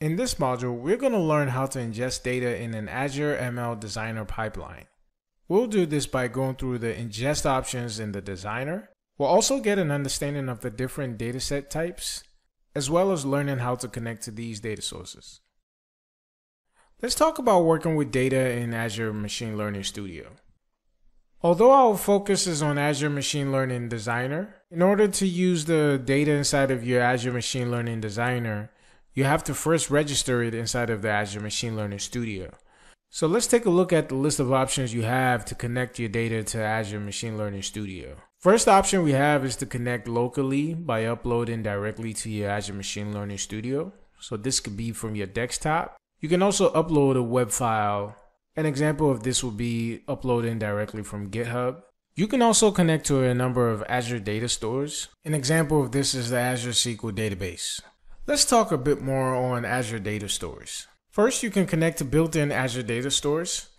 In this module, we're going to learn how to ingest data in an Azure ML Designer pipeline. We'll do this by going through the ingest options in the designer. We'll also get an understanding of the different dataset types, as well as learning how to connect to these data sources. Let's talk about working with data in Azure Machine Learning Studio. Although our focus is on Azure Machine Learning Designer, in order to use the data inside of your Azure Machine Learning Designer, you have to first register it inside of the Azure Machine Learning Studio. So let's take a look at the list of options you have to connect your data to Azure Machine Learning Studio. First option we have is to connect locally by uploading directly to your Azure Machine Learning Studio. So this could be from your desktop. You can also upload a web file. An example of this would be uploading directly from GitHub. You can also connect to a number of Azure data stores. An example of this is the Azure SQL database. Let's talk a bit more on Azure Data Stores. First, you can connect to built-in Azure Data Stores.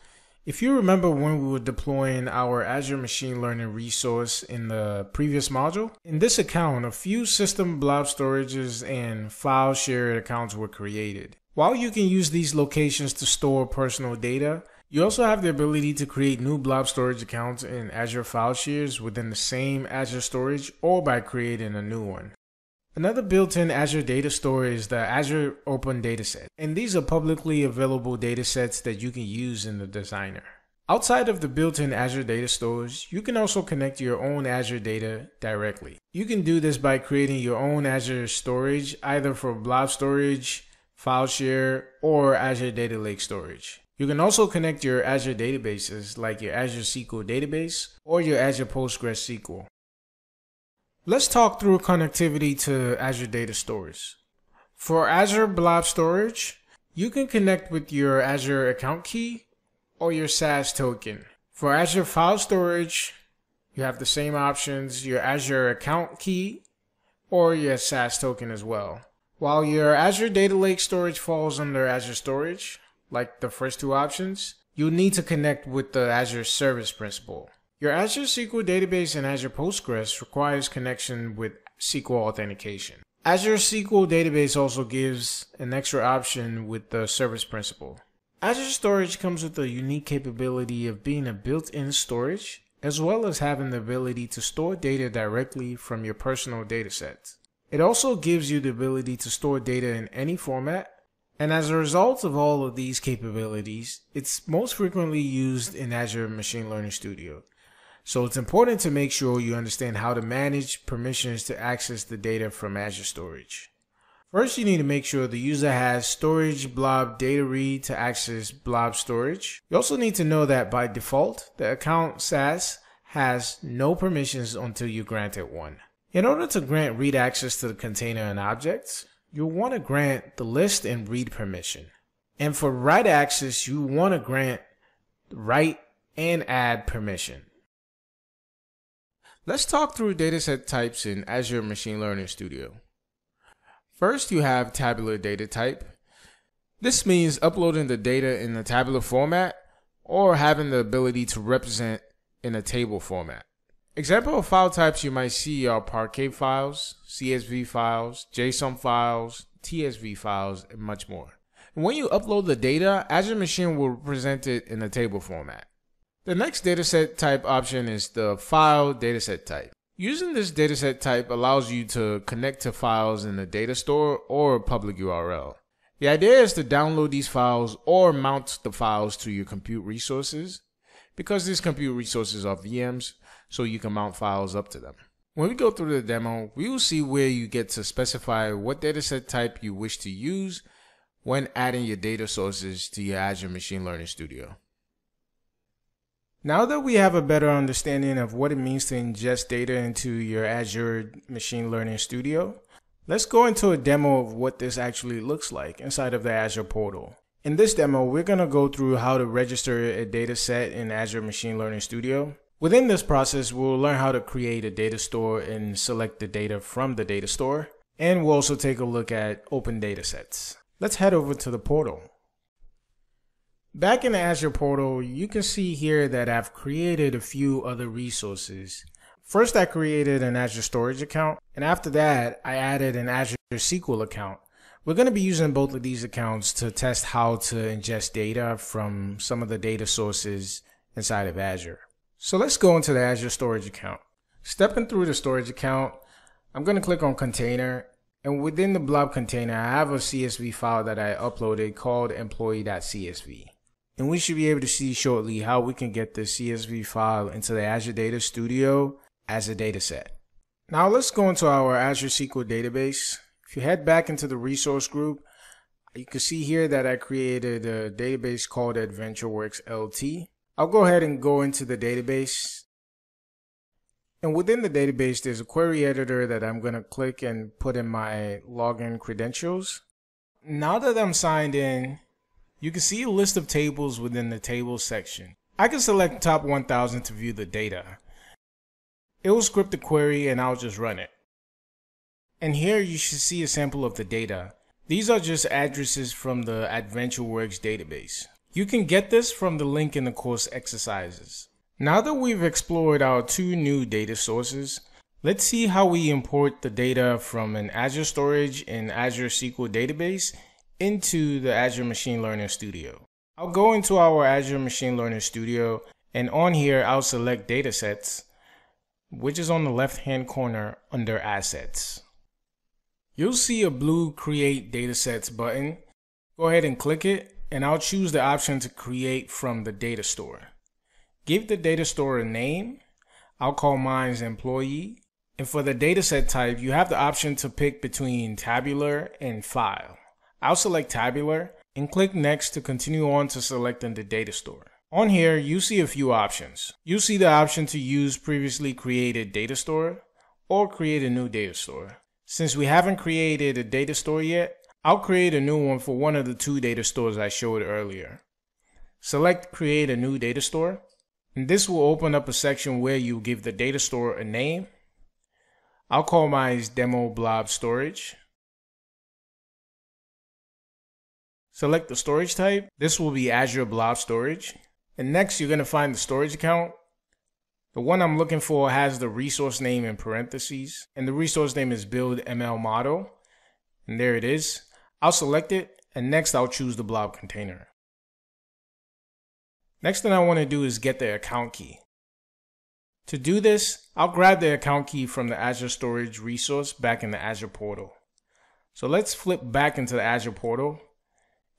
If you remember when we were deploying our Azure Machine Learning resource in the previous module, in this account, a few system blob storages and file shared accounts were created. While you can use these locations to store personal data, you also have the ability to create new blob storage accounts in Azure File Shares within the same Azure storage or by creating a new one. Another built-in Azure data store is the Azure Open Dataset, and these are publicly available datasets that you can use in the designer. Outside of the built-in Azure data stores, you can also connect your own Azure data directly. You can do this by creating your own Azure storage, either for blob storage, file share, or Azure Data Lake storage. You can also connect your Azure databases like your Azure SQL database or your Azure PostgreSQL. Let's talk through connectivity to Azure Data Stores. For Azure Blob Storage, you can connect with your Azure account key or your SAS token. For Azure File Storage, you have the same options, your Azure account key or your SAS token as well. While your Azure Data Lake storage falls under Azure Storage, like the first two options, you'll need to connect with the Azure Service Principal. Your Azure SQL database and Azure Postgres requires connection with SQL authentication. Azure SQL database also gives an extra option with the service principal. Azure Storage comes with the unique capability of being a built-in storage, as well as having the ability to store data directly from your personal datasets. It also gives you the ability to store data in any format, and as a result of all of these capabilities, it's most frequently used in Azure Machine Learning Studio. So it's important to make sure you understand how to manage permissions to access the data from Azure Storage. First, you need to make sure the user has storage blob data read to access blob storage. You also need to know that by default, the account SAS has no permissions until you grant it one. In order to grant read access to the container and objects, you'll want to grant the list and read permission. And for write access, you want to grant write and add permission. Let's talk through dataset types in Azure Machine Learning Studio. First, you have tabular data type. This means uploading the data in a tabular format or having the ability to represent in a table format. Example of file types you might see are Parquet files, CSV files, JSON files, TSV files, and much more. When you upload the data, Azure Machine will present it in a table format. The next dataset type option is the file dataset type. Using this dataset type allows you to connect to files in a data store or a public URL. The idea is to download these files or mount the files to your compute resources. Because these compute resources are VMs, so you can mount files up to them. When we go through the demo, we will see where you get to specify what dataset type you wish to use when adding your data sources to your Azure Machine Learning Studio. Now that we have a better understanding of what it means to ingest data into your Azure Machine Learning Studio, let's go into a demo of what this actually looks like inside of the Azure portal. In this demo, we're going to go through how to register a data set in Azure Machine Learning Studio. Within this process, we'll learn how to create a data store and select the data from the data store. And we'll also take a look at open data sets. Let's head over to the portal. Back in the Azure portal, you can see here that I've created a few other resources. First, I created an Azure Storage account, and after that, I added an Azure SQL account, We're going to be using both of these accounts to test how to ingest data from some of the data sources inside of Azure. So let's go into the Azure storage account. Stepping through the storage account, I'm going to click on container and within the blob container, I have a CSV file that I uploaded called employee.csv. And we should be able to see shortly how we can get the CSV file into the Azure Data Studio as a dataset. Now let's go into our Azure SQL database. If you head back into the resource group, you can see here that I created a database called AdventureWorks LT. I'll go ahead and go into the database. And within the database, there's a query editor that I'm going to click and put in my login credentials. Now that I'm signed in, you can see a list of tables within the tables section. I can select top 1000 to view the data. It will script the query and I'll just run it. And here you should see a sample of the data. These are just addresses from the AdventureWorks database. You can get this from the link in the course exercises. Now that we've explored our two new data sources, let's see how we import the data from an Azure Storage and Azure SQL database into the Azure Machine Learning Studio. I'll go into our Azure Machine Learning Studio and on here I'll select datasets which is on the left hand corner under assets. You'll see a blue create datasets button. Go ahead and click it and I'll choose the option to create from the data store. Give the data store a name. I'll call mine employee. And for the dataset type, you have the option to pick between tabular and file. I'll select tabular and click next to continue on to selecting the data store. On here, you see a few options. You see the option to use previously created data store or create a new data store. Since we haven't created a data store yet, I'll create a new one for one of the two data stores I showed earlier. Select create a new data store. And this will open up a section where you give the data store a name. I'll call mine demo blob storage. Select the storage type. This will be Azure Blob Storage. And next, you're going to find the storage account. The one I'm looking for has the resource name in parentheses, and the resource name is build ML model. And there it is. I'll select it, and next I'll choose the blob container. Next thing I want to do is get the account key. To do this, I'll grab the account key from the Azure Storage resource back in the Azure portal. So let's flip back into the Azure portal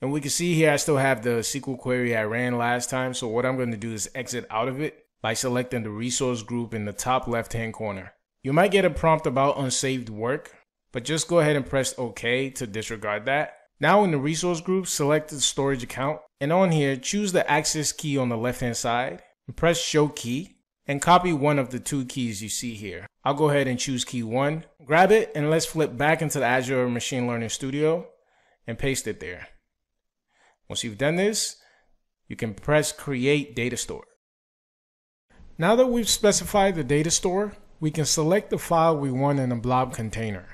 and we can see here I still have the SQL query I ran last time. So what I'm going to do is exit out of it by selecting the resource group in the top left hand corner. You might get a prompt about unsaved work, but just go ahead and press OK to disregard that. Now in the resource group, select the storage account and on here, choose the access key on the left hand side and press show key and copy one of the two keys you see here. I'll go ahead and choose key one, grab it and let's flip back into the Azure Machine Learning Studio and paste it there. Once you've done this, you can press create data store. Now that we've specified the data store, we can select the file we want in a blob container.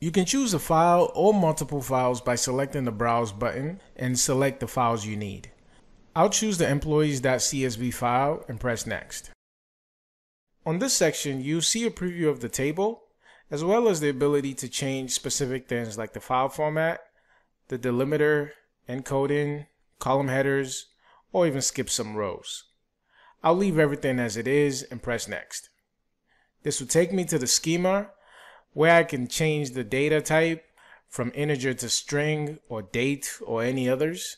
You can choose a file or multiple files by selecting the browse button and select the files you need. I'll choose the employees.csv file and press next. On this section, you'll see a preview of the table, as well as the ability to change specific things like the file format, the delimiter, encoding, column headers, or even skip some rows. I'll leave everything as it is and press next. This will take me to the schema where I can change the data type from integer to string or date or any others.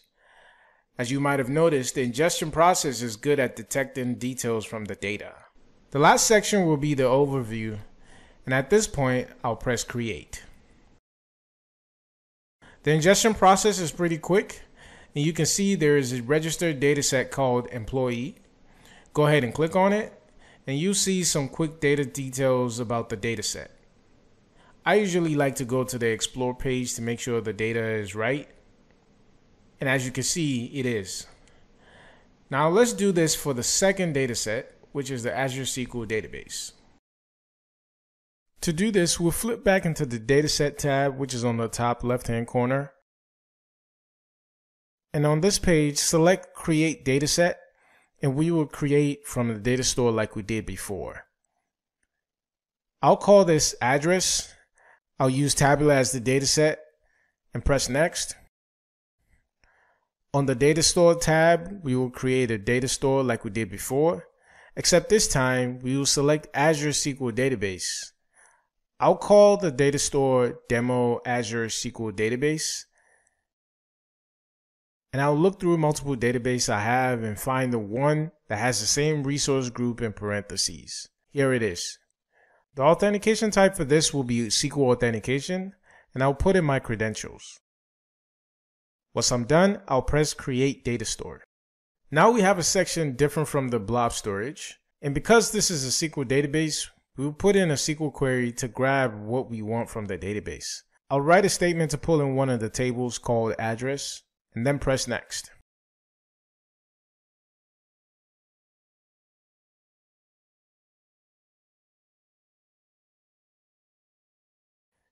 As you might have noticed, the ingestion process is good at detecting details from the data. The last section will be the overview, and at this point, I'll press create. The ingestion process is pretty quick. And you can see there is a registered dataset called employee. Go ahead and click on it and you see some quick data details about the dataset. I usually like to go to the explore page to make sure the data is right. And as you can see, it is. Now let's do this for the second dataset, which is the Azure SQL database. To do this, we'll flip back into the Dataset tab, which is on the top left-hand corner. And on this page, select Create Dataset, and we will create from the data store like we did before. I'll call this address. I'll use Tabular as the dataset, and press next. On the data store tab, we will create a data store like we did before, except this time we will select Azure SQL Database. I'll call the data store demo Azure SQL Database. And I'll look through multiple databases I have and find the one that has the same resource group in parentheses. Here it is. The authentication type for this will be SQL authentication and I'll put in my credentials. Once I'm done, I'll press create data store. Now we have a section different from the blob storage. And because this is a SQL database, we'll put in a SQL query to grab what we want from the database. I'll write a statement to pull in one of the tables called address and then press next.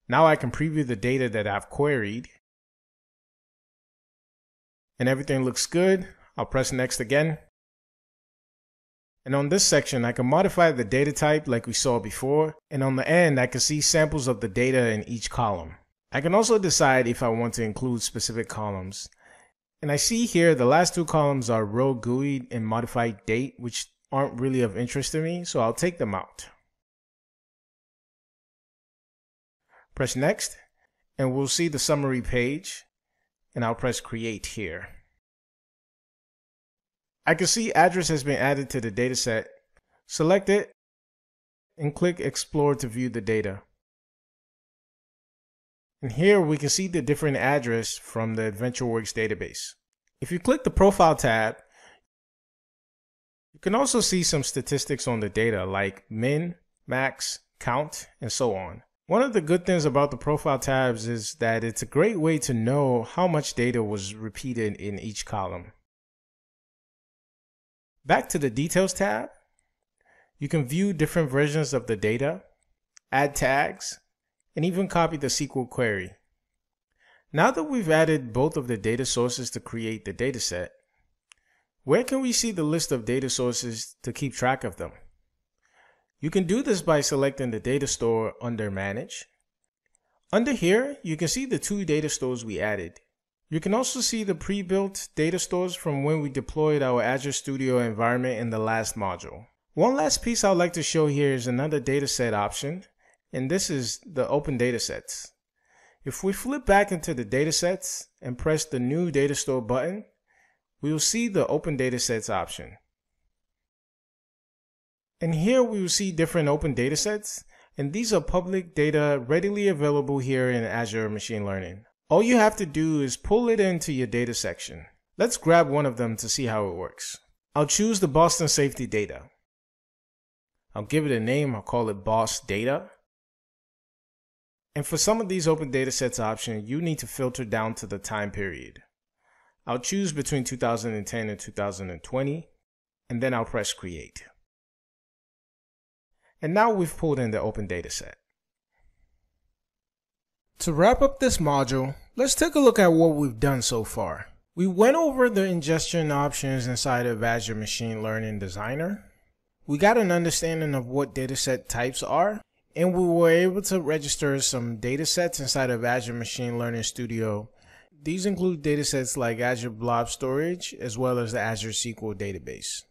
Now I can preview the data that I've queried. And everything looks good. I'll press next again. And on this section, I can modify the data type like we saw before. And on the end, I can see samples of the data in each column. I can also decide if I want to include specific columns. And I see here the last two columns are row GUID and modified date, which aren't really of interest to me, so I'll take them out. Press next and we'll see the summary page and I'll press create here. I can see address has been added to the dataset. Select it and click explore to view the data. And here we can see the different address from the AdventureWorks database. If you click the profile tab, you can also see some statistics on the data like min, max, count, and so on. One of the good things about the profile tabs is that it's a great way to know how much data was repeated in each column. Back to the details tab, you can view different versions of the data, add tags, and even copy the SQL query. Now that we've added both of the data sources to create the dataset, where can we see the list of data sources to keep track of them? You can do this by selecting the data store under manage. Under here, you can see the two data stores we added. You can also see the pre-built data stores from when we deployed our Azure Studio environment in the last module. One last piece I'd like to show here is another dataset option, and this is the open datasets. If we flip back into the datasets and press the new data store button, we will see the open datasets option. And here we will see different open datasets, and these are public data readily available here in Azure Machine Learning. All you have to do is pull it into your data section. Let's grab one of them to see how it works. I'll choose the Boston Safety data. I'll give it a name, I'll call it Boss Data. And for some of these open datasets options, you need to filter down to the time period. I'll choose between 2010 and 2020, and then I'll press create. And now we've pulled in the open dataset. To wrap up this module, let's take a look at what we've done so far. We went over the ingestion options inside of Azure Machine Learning Designer. We got an understanding of what dataset types are, and we were able to register some datasets inside of Azure Machine Learning Studio. These include datasets like Azure Blob Storage as well as the Azure SQL database.